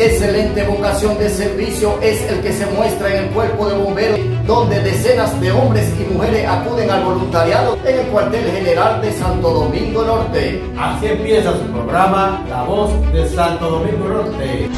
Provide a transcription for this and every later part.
Excelente vocación de servicio es el que se muestra en el cuerpo de bomberos, donde decenas de hombres y mujeres acuden al voluntariado en el cuartel general de Santo Domingo Norte. Así empieza su programa La Voz de Santo Domingo Norte.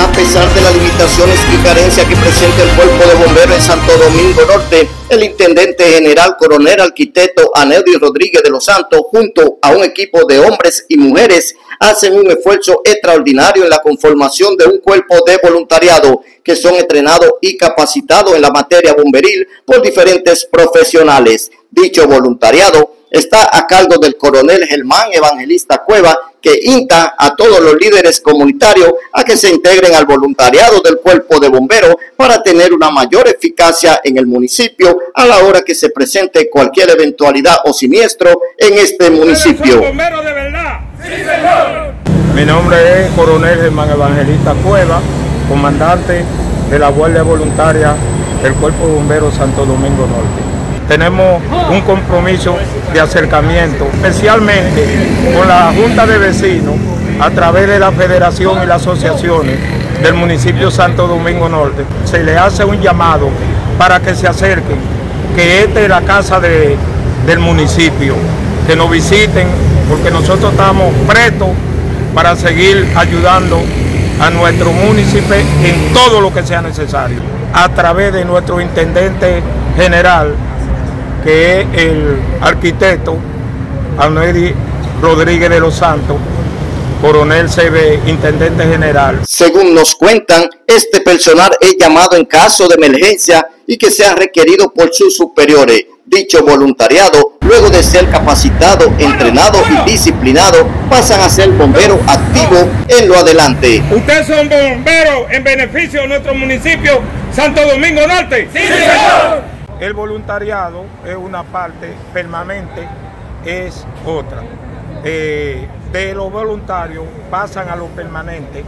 A pesar de las limitaciones y carencias que presenta el cuerpo de bomberos en Santo Domingo Norte, el intendente general coronel arquitecto Aneudi Rodríguez de los Santos, junto a un equipo de hombres y mujeres, hacen un esfuerzo extraordinario en la conformación de un cuerpo de voluntariado que son entrenados y capacitados en la materia bomberil por diferentes profesionales. Dicho voluntariado está a cargo del coronel Germán Evangelista Cueva, que insta a todos los líderes comunitarios a que se integren al voluntariado del cuerpo de bomberos para tener una mayor eficacia en el municipio a la hora que se presente cualquier eventualidad o siniestro en este municipio. De. Mi nombre es coronel Germán Evangelista Cueva, comandante de la Guardia Voluntaria del Cuerpo de Bomberos Santo Domingo Norte tenemos un compromiso de acercamiento, especialmente con la Junta de Vecinos, a través de la Federación y las asociaciones del municipio Santo Domingo Norte. Se le hace un llamado para que se acerquen, que esta es la casa del municipio, que nos visiten, porque nosotros estamos prestos para seguir ayudando a nuestro municipio en todo lo que sea necesario, a través de nuestro intendente general, que es el arquitecto Anuedi Rodríguez de los Santos, coronel CB, intendente general. Según nos cuentan, este personal es llamado en caso de emergencia y que sea requerido por sus superiores. Dicho voluntariado, luego de ser capacitado, entrenado y disciplinado, pasan a ser bomberos activos en lo adelante. ¿Ustedes son bomberos en beneficio de nuestro municipio Santo Domingo Norte? ¡Sí, señor! El voluntariado es una parte permanente, es otra. Eh, de los voluntarios pasan a los permanentes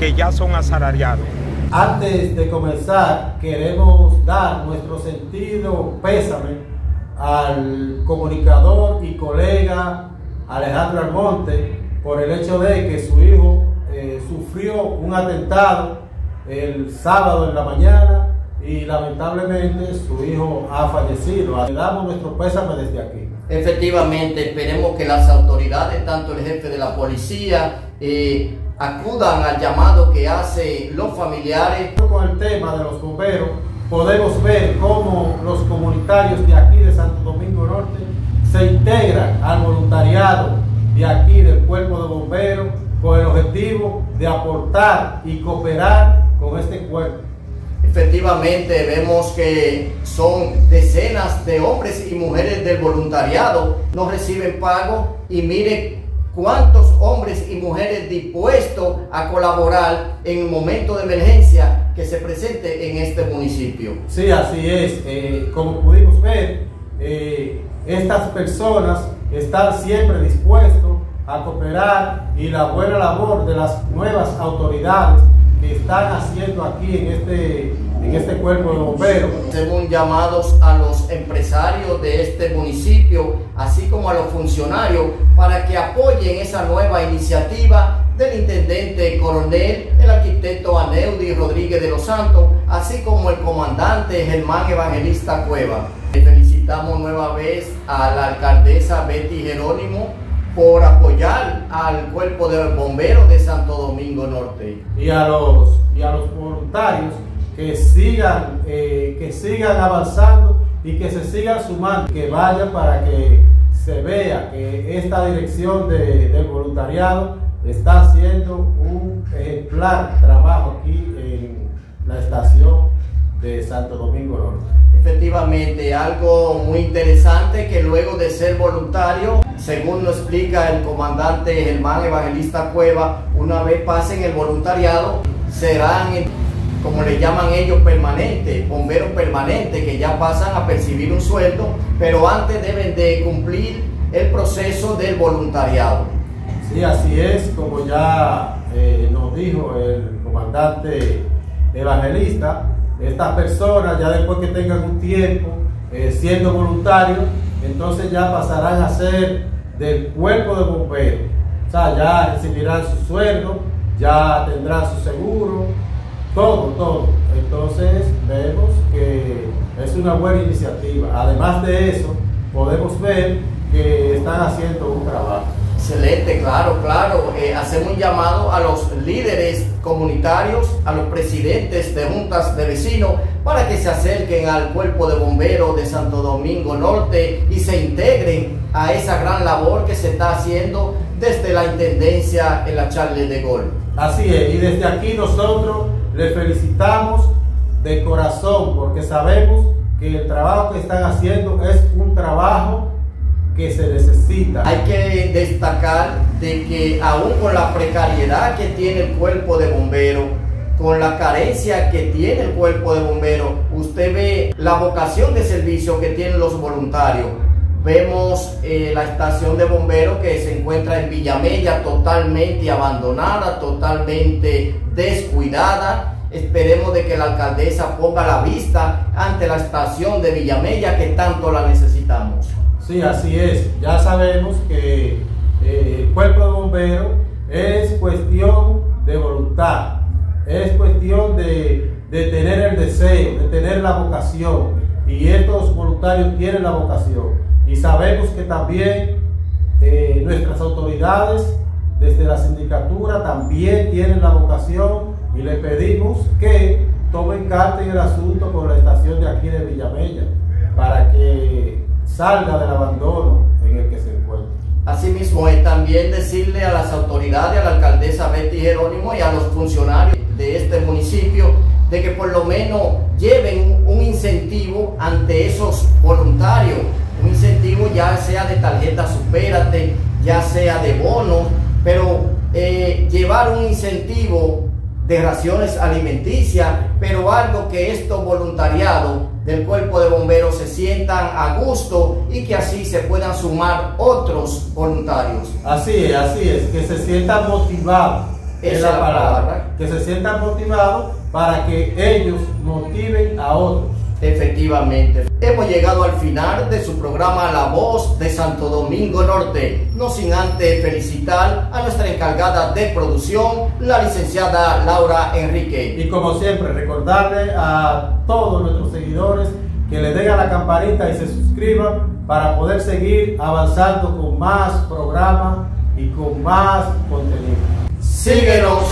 que ya son asalariados. Antes de comenzar, queremos dar nuestro sentido pésame al comunicador y colega Alejandro Almonte por el hecho de que su hijo eh, sufrió un atentado el sábado en la mañana y lamentablemente su hijo ha fallecido. Le damos nuestro pésame desde aquí. Efectivamente, esperemos que las autoridades, tanto el jefe de la policía, eh, acudan al llamado que hacen los familiares. Con el tema de los bomberos, podemos ver cómo los comunitarios de aquí de Santo Domingo Norte se integran al voluntariado de aquí del cuerpo de bomberos con el objetivo de aportar y cooperar con este cuerpo. Efectivamente, vemos que son decenas de hombres y mujeres del voluntariado, no reciben pago y miren cuántos hombres y mujeres dispuestos a colaborar en un momento de emergencia que se presente en este municipio. Sí, así es. Eh, como pudimos ver, eh, estas personas están siempre dispuestos a cooperar y la buena labor de las nuevas autoridades que están haciendo aquí en este, en este cuerpo de bomberos. Según llamados a los empresarios de este municipio, así como a los funcionarios, para que apoyen esa nueva iniciativa del intendente coronel, el arquitecto Aneudi Rodríguez de los Santos, así como el comandante Germán Evangelista Cueva. Felicitamos nueva vez a la alcaldesa Betty Jerónimo por apoyar al cuerpo de bomberos de Santo Domingo Norte. Y a los, y a los voluntarios que sigan, eh, que sigan avanzando y que se sigan sumando, que vayan para que se vea que esta dirección de, del voluntariado está haciendo un ejemplar trabajo aquí en la estación de Santo Domingo Norte. Efectivamente, algo muy interesante que luego de ser voluntario, según lo explica el comandante Germán Evangelista Cueva, una vez pasen el voluntariado, serán, como le llaman ellos, permanentes, bomberos permanentes, que ya pasan a percibir un sueldo, pero antes deben de cumplir el proceso del voluntariado. Sí, así es, como ya eh, nos dijo el comandante evangelista, estas personas ya después que tengan un tiempo eh, siendo voluntarios, entonces ya pasarán a ser del cuerpo de bomberos. O sea, ya recibirán su sueldo, ya tendrá su seguro, todo, todo. Entonces vemos que es una buena iniciativa. Además de eso, podemos ver que están haciendo un trabajo. Excelente, claro, claro. Eh, hacemos un llamado a los líderes comunitarios, a los presidentes de juntas de vecinos, para que se acerquen al cuerpo de bomberos de Santo Domingo Norte y se integren a esa gran labor que se está haciendo desde la Intendencia en la Charles de Gol. Así es, y desde aquí nosotros le felicitamos de corazón porque sabemos que el trabajo que están haciendo es un trabajo que se necesita. Hay que destacar de que aún con la precariedad que tiene el cuerpo de bomberos, con la carencia que tiene el cuerpo de bomberos, usted ve la vocación de servicio que tienen los voluntarios. Vemos eh, la estación de bomberos que se encuentra en Villamella totalmente abandonada, totalmente descuidada. Esperemos de que la alcaldesa ponga la vista ante la estación de Villamella que tanto la necesitamos. Sí, así es. Ya sabemos que eh, el cuerpo de bomberos es cuestión de voluntad, es cuestión de, tener el deseo, de tener la vocación. Y estos voluntarios tienen la vocación. Y sabemos que también eh, nuestras autoridades desde la sindicatura también tienen la vocación y les pedimos que tomen carta en el asunto con la estación de aquí de Villamella para que salga del abandono en el que se encuentra. Asimismo, es también decirle a las autoridades, a la alcaldesa Betty Jerónimo y a los funcionarios de este municipio de que por lo menos lleven un incentivo ante esos voluntarios, un incentivo ya sea de tarjeta supérate, ya sea de bonos, pero eh, llevar un incentivo de raciones alimenticias, pero algo que estos voluntariados del cuerpo de bomberos se sientan a gusto y que así se puedan sumar otros voluntarios. Así es, así es, que se sientan motivados. es la palabra. Que se sientan motivados para que ellos motiven a otros. Efectivamente. Hemos llegado al final de su programa La Voz de Santo Domingo Norte. No sin antes felicitar a nuestra encargada de producción, la licenciada Laura Enrique. Y como siempre, recordarle a todos nuestros seguidores que le den a la campanita y se suscriban para poder seguir avanzando con más programas y con más contenido. Síguenos